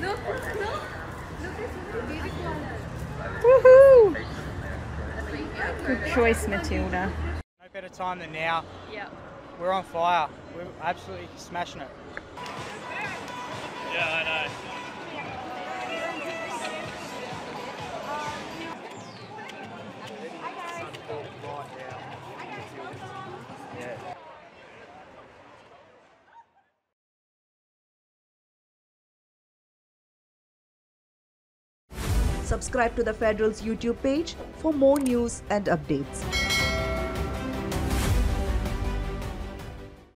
Look, look. Woohoo! Good choice, Matilda. No better time than now. Yeah. We're on fire. We're absolutely smashing it. Yeah, I know. Subscribe to the Federal's YouTube page for more news and updates.